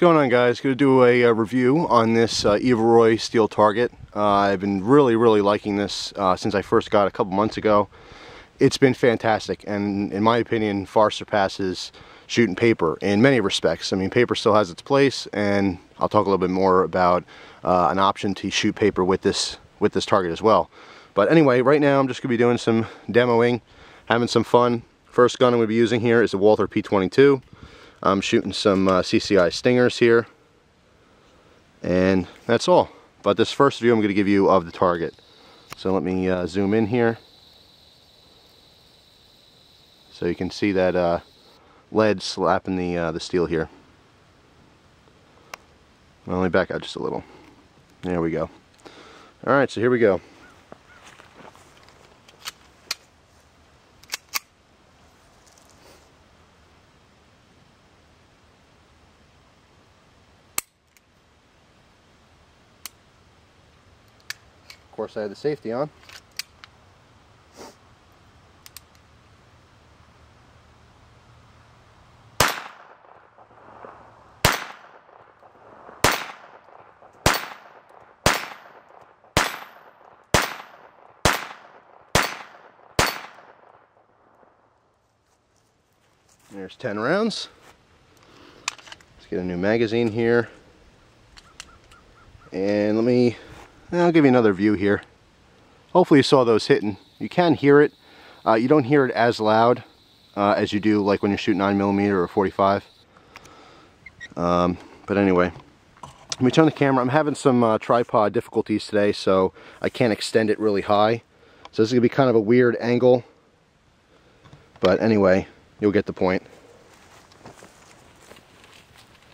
going on guys? Going to do a, a, uh, review on this uh, Evil steel target. Uh, I've been really really liking this uh, since I first got it a couple months ago. It's been fantastic and in my opinion far surpasses shooting paper in many respects. I mean paper still has its place and I'll talk a little bit more about uh, an option to shoot paper with this with this target as well. But anyway right now I'm just going to be doing some demoing, having some fun. First gun I'm going to be using here is the Walther P22. I'm shooting some uh, CCI Stingers here. And that's all. But this first view I'm going to give you of the target. So let me uh, zoom in here. So you can see that uh, lead slapping the, uh, the steel here. Well, let me back out just a little. There we go. Alright, so here we go. Course I had the safety on. There's 10 rounds. Let's get a new magazine here. And let me I'll give you another view here. Hopefully you saw those hitting. You can hear it. Uh, you don't hear it as loud uh, as you do like when you shoot 9mm or 45. Um, but anyway, let me turn the camera. I'm having some uh, tripod difficulties today, so I can't extend it really high. So this is going to be kind of a weird angle. But anyway, you'll get the point.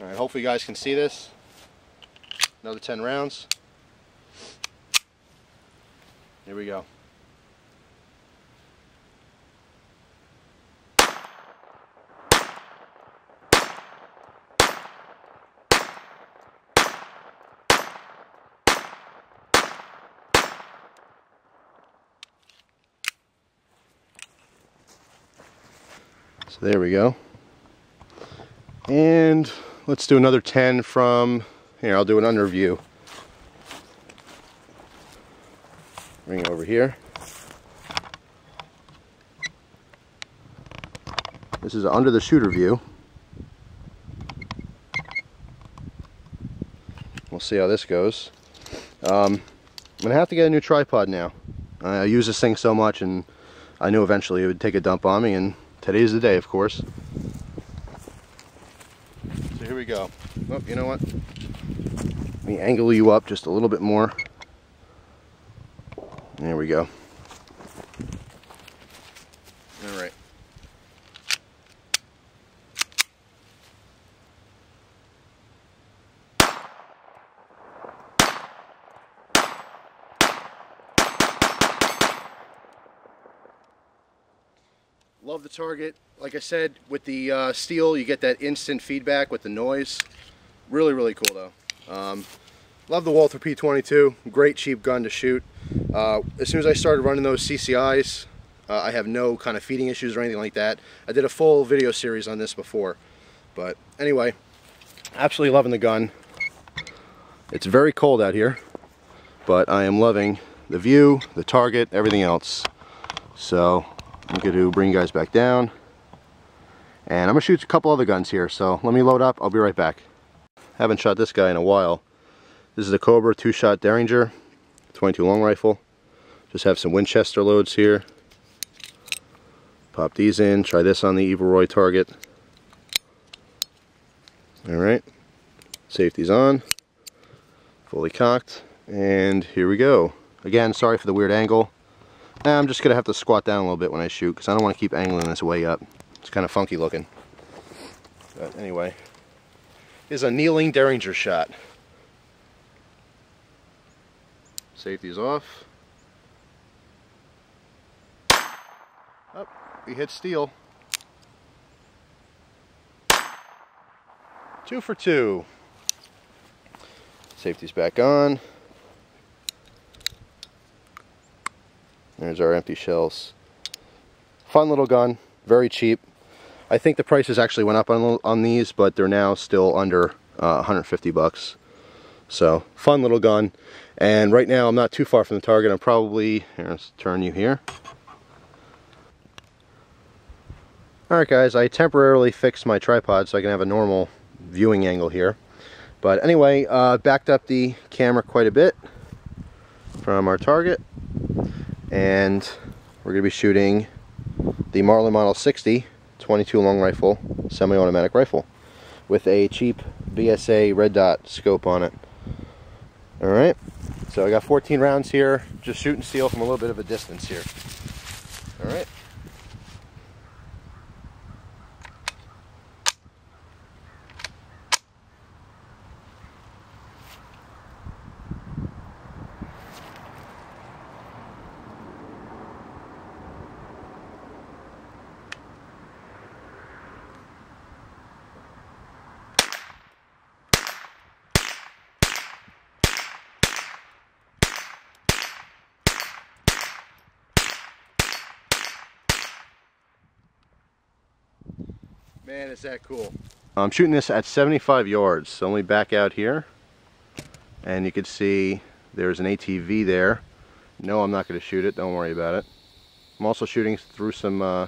Alright, hopefully you guys can see this. Another 10 rounds. Here we go. So there we go. And let's do another 10 from, here, I'll do an under view. Bring it over here. This is under the shooter view. We'll see how this goes. Um, I'm gonna have to get a new tripod now. I use this thing so much and I knew eventually it would take a dump on me and today's the day of course. So here we go. Oh, you know what? Let me angle you up just a little bit more. There we go. All right. Love the target. Like I said, with the uh, steel, you get that instant feedback with the noise. Really, really cool though. Um, love the Walther P22. Great cheap gun to shoot. Uh, as soon as I started running those CCIs, uh, I have no kind of feeding issues or anything like that. I did a full video series on this before. But anyway, absolutely loving the gun. It's very cold out here, but I am loving the view, the target, everything else. So I'm going to bring you guys back down. And I'm going to shoot a couple other guns here, so let me load up. I'll be right back. Haven't shot this guy in a while. This is a Cobra two-shot Derringer. 22 long rifle. Just have some Winchester loads here. Pop these in, try this on the Evil Roy target. Alright, safety's on, fully cocked, and here we go. Again, sorry for the weird angle. I'm just to have to squat down a little bit when I shoot because I don't want to keep angling this way up. It's kind of funky looking. But anyway, is a kneeling Derringer shot. Safety's off. Oh, we hit steel. Two for two. Safety's back on. There's our empty shells. Fun little gun, very cheap. I think the prices actually went up on, on these, but they're now still under uh, 150 bucks. So fun little gun. And right now I'm not too far from the target. I'm probably, here, let's turn you here. Alright guys, I temporarily fixed my tripod so I can have a normal viewing angle here. But anyway, uh, backed up the camera quite a bit from our target. And we're going to be shooting the Marlin Model 60 22 long rifle, semi-automatic rifle with a cheap BSA red dot scope on it. Alright, so I got 14 rounds here, just shooting steel from a little bit of a distance here. Alright. Man, is that cool. I'm shooting this at 75 yards, so let me back out here. And you can see there's an ATV there. No, I'm not going to shoot it, don't worry about it. I'm also shooting through some uh,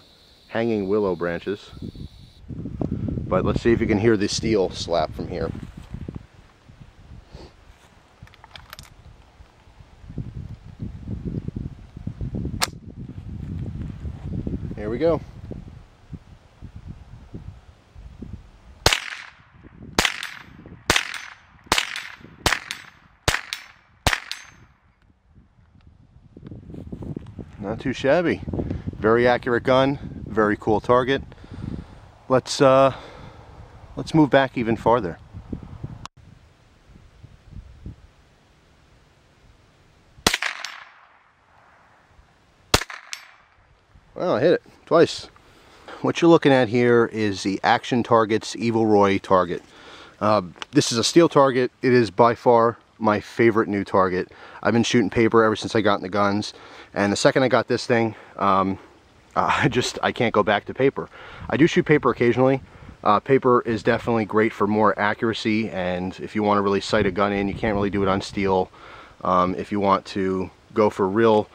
hanging willow branches. But let's see if you can hear the steel slap from here. Here we go. Too shabby. Very accurate gun, very cool target. Let's uh, let's move back even farther. Well, I hit it twice. What you're looking at here is the Action Targets Evil Roy target. Uh, this is a steel target. It is by far my favorite new target. I've been shooting paper ever since I got in the guns. And the second I got this thing, um, uh, I just, I can't go back to paper. I do shoot paper occasionally. Uh, paper is definitely great for more accuracy and if you want to really sight a gun in, you can't really do it on steel. Um, if you want to go for real,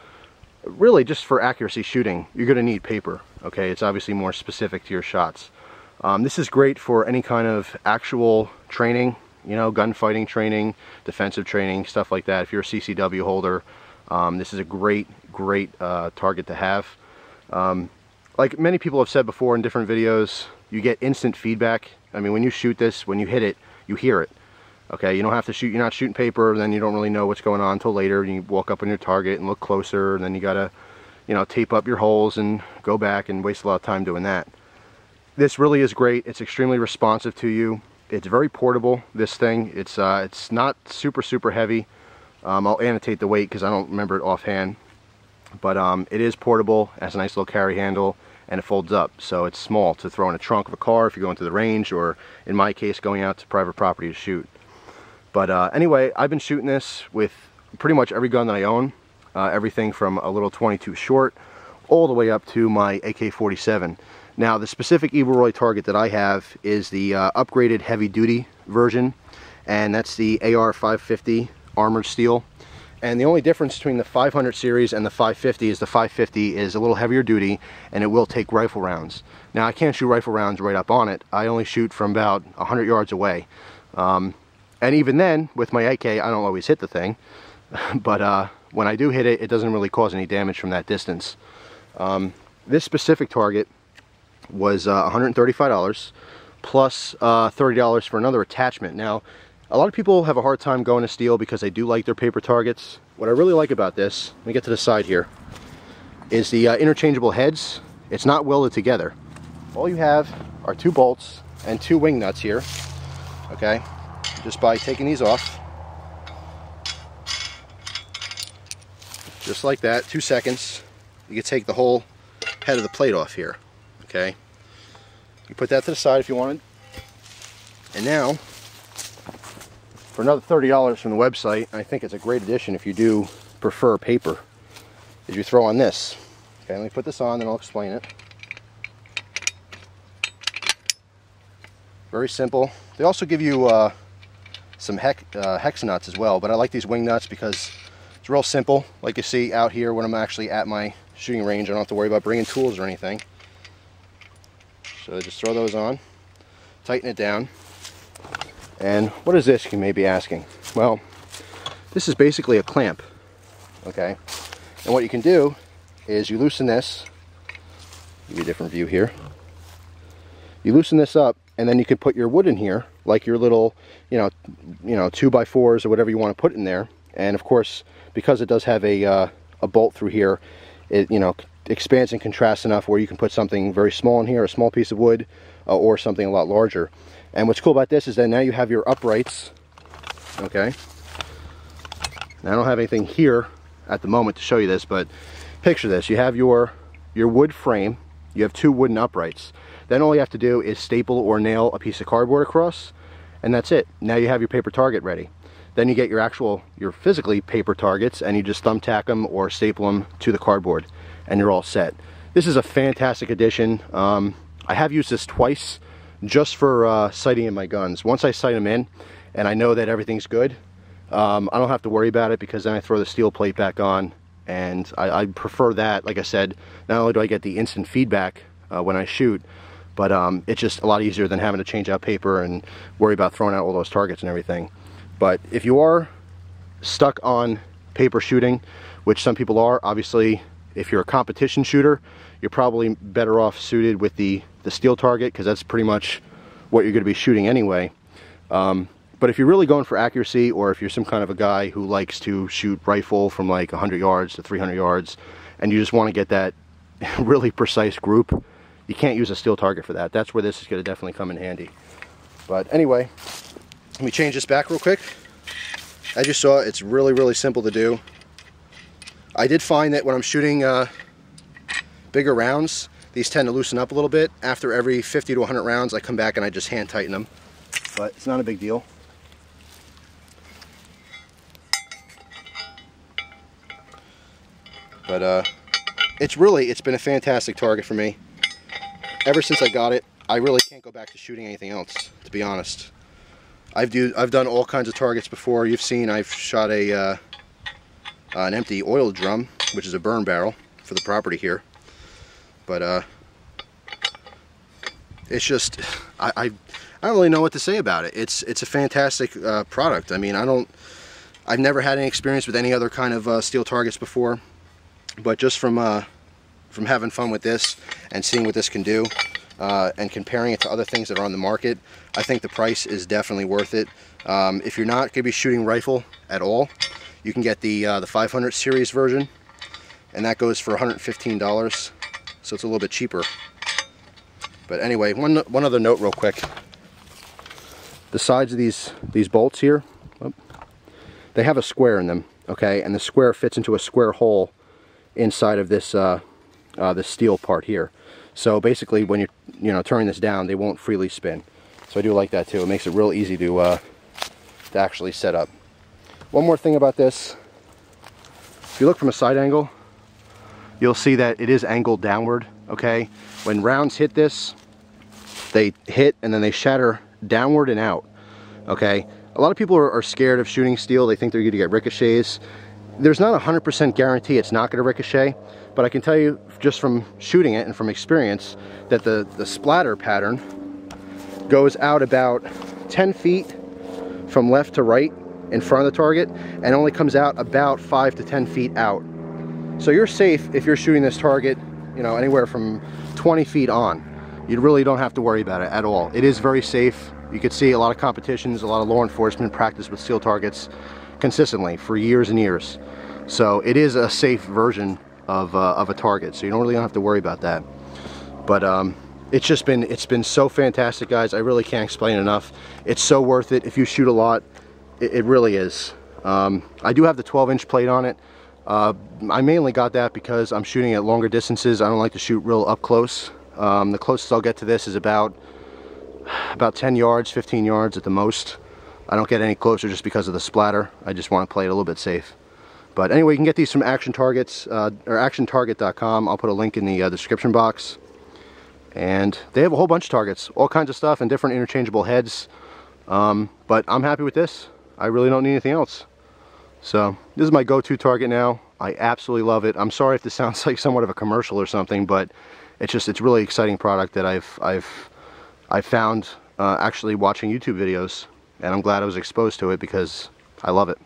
really just for accuracy shooting, you're going to need paper. Okay, it's obviously more specific to your shots. Um, this is great for any kind of actual training, you know, gunfighting training, defensive training, stuff like that. If you're a CCW holder, um, this is a great, great uh, target to have. Um, like many people have said before in different videos, you get instant feedback. I mean, when you shoot this, when you hit it, you hear it. Okay, you don't have to shoot, you're not shooting paper, then you don't really know what's going on until later. You walk up on your target and look closer, and then you gotta, you know, tape up your holes and go back and waste a lot of time doing that. This really is great. It's extremely responsive to you. It's very portable, this thing. It's, uh, it's not super, super heavy. Um, I'll annotate the weight because I don't remember it offhand. But um, it is portable, has a nice little carry handle, and it folds up. So it's small to throw in a trunk of a car if you're going to the range, or in my case, going out to private property to shoot. But uh, anyway, I've been shooting this with pretty much every gun that I own. Uh, everything from a little 22 short all the way up to my AK-47. Now, the specific Evil Roy target that I have is the uh, upgraded heavy-duty version, and that's the AR-550 armored steel. And the only difference between the 500 series and the 550 is the 550 is a little heavier duty and it will take rifle rounds. Now I can't shoot rifle rounds right up on it. I only shoot from about 100 yards away. Um, and even then, with my AK, I don't always hit the thing. but uh, when I do hit it, it doesn't really cause any damage from that distance. Um, this specific target was uh, $135 plus uh, $30 for another attachment. Now, a lot of people have a hard time going to steel because they do like their paper targets. What I really like about this, let me get to the side here, is the uh, interchangeable heads. It's not welded together. All you have are two bolts and two wing nuts here, okay? Just by taking these off, just like that, two seconds, you can take the whole head of the plate off here, okay? You put that to the side if you wanted. And now, for another $30 from the website. I think it's a great addition if you do prefer paper, is you throw on this. Okay, let me put this on, then I'll explain it. Very simple. They also give you uh, some hex, uh, hex nuts as well. But I like these wing nuts because it's real simple. Like you see out here when I'm actually at my shooting range, I don't have to worry about bringing tools or anything. So just throw those on, tighten it down. And what is this, you may be asking? Well, this is basically a clamp, okay? And what you can do is you loosen this, give you a different view here. You loosen this up and then you could put your wood in here, like your little, you know, you know, two by fours or whatever you want to put in there. And of course, because it does have a, uh, a bolt through here, it, you know, expands and contrasts enough where you can put something very small in here, a small piece of wood, uh, or something a lot larger. And what's cool about this is that now you have your uprights, okay? Now I don't have anything here at the moment to show you this, but picture this. You have your, your wood frame, you have two wooden uprights. Then all you have to do is staple or nail a piece of cardboard across, and that's it. Now you have your paper target ready. Then you get your actual, your physically paper targets, and you just thumbtack them or staple them to the cardboard, and you're all set. This is a fantastic addition. Um, I have used this twice just for uh, sighting in my guns. Once I sight them in, and I know that everything's good, um, I don't have to worry about it because then I throw the steel plate back on and I, I, prefer that. Like I said, not only do I get the instant feedback uh, when I shoot, but um, it's just a lot easier than having to change out paper and worry about throwing out all those targets and everything. But if you are stuck on paper shooting, which some people are, obviously if you're a competition shooter, you're probably better off suited with the, the steel target because that's pretty much what you're going to be shooting anyway. Um, but if you're really going for accuracy or if you're some kind of a guy who likes to shoot rifle from like 100 yards to 300 yards and you just want to get that really precise group, you can't use a steel target for that. That's where this is going to definitely come in handy. But anyway, let me change this back real quick. As you saw, it's really, really simple to do. I did find that when I'm shooting uh, bigger rounds, these tend to loosen up a little bit. After every 50 to 100 rounds, I come back and I just hand tighten them. But it's not a big deal. But uh, it's really, it's been a fantastic target for me. Ever since I got it, I really can't go back to shooting anything else, to be honest. I've do I've done all kinds of targets before. You've seen I've shot a uh, an empty oil drum, which is a burn barrel for the property here. But uh, it's just I, I, I don't really know what to say about it. It's it's a fantastic uh, product. I mean I don't I've never had any experience with any other kind of uh, steel targets before but just from uh, from having fun with this and seeing what this can do uh, and comparing it to other things that are on the market, I think the price is definitely worth it. Um, if you're not going to be shooting rifle at all, you can get the uh, the 500 series version, and that goes for $115, so it's a little bit cheaper. But anyway, one one other note real quick. The sides of these these bolts here, they have a square in them, okay, and the square fits into a square hole inside of this uh, uh, the steel part here. So basically when you're you know turning this down they won't freely spin. So I do like that too. It makes it real easy to, uh, to actually set up. One more thing about this. If you look from a side angle you'll see that it is angled downward okay when rounds hit this they hit and then they shatter downward and out okay a lot of people are, are scared of shooting steel they think they're to get ricochets there's not a 100% guarantee it's not going to ricochet, but I can tell you just from shooting it and from experience that the, the splatter pattern goes out about 10 feet from left to right in front of the target and only comes out about 5 to 10 feet out. So you're safe if you're shooting this target, you know, anywhere from 20 feet on. You really don't have to worry about it at all. It is very safe. You can see a lot of competitions, a lot of law enforcement practice with steel targets consistently for years and years. So it is a safe version of, uh, of a target, so you don't really have to worry about that. But um, it's just been, it's been so fantastic, guys. I really can't explain enough. It's so worth it. If you shoot a lot, it, it really is. Um, I do have the 12 inch plate on it. Uh, I mainly got that because I'm shooting at longer distances. I don't like to shoot real up close. Um, the closest I'll get to this is about about 10 yards, 15 yards at the most. I don't get any closer just because of the splatter. I just want to play it a little bit safe. But anyway, you can get these from Action Targets uh, or ActionTarget.com. I'll put a link in the uh, description box. And they have a whole bunch of targets, all kinds of stuff and different interchangeable heads. Um, but I'm happy with this. I really don't need anything else. So this is my go-to target now. I absolutely love it. I'm sorry if this sounds like somewhat of a commercial or something, but it's just it's really exciting product that I've I've I found uh, actually watching YouTube videos, and I'm glad I was exposed to it because I love it.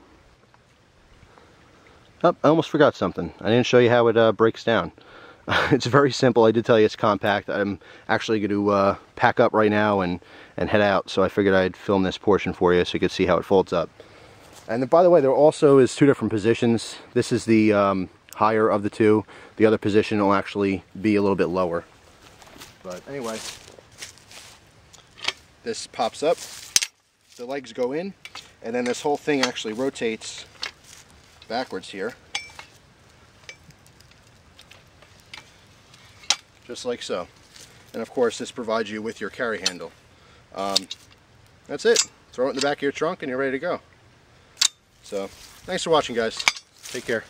Oh, I almost forgot something. I didn't show you how it uh, breaks down. it's very simple. I did tell you it's compact. I'm actually going to uh, pack up right now and, and head out, so I figured I'd film this portion for you so you could see how it folds up. And then, by the way, there also is two different positions. This is the um, higher of the two. The other position will actually be a little bit lower. But anyway, this pops up, the legs go in, and then this whole thing actually rotates backwards here. Just like so. And of course this provides you with your carry handle. Um, that's it. Throw it in the back of your trunk and you're ready to go. So, thanks for watching guys. Take care.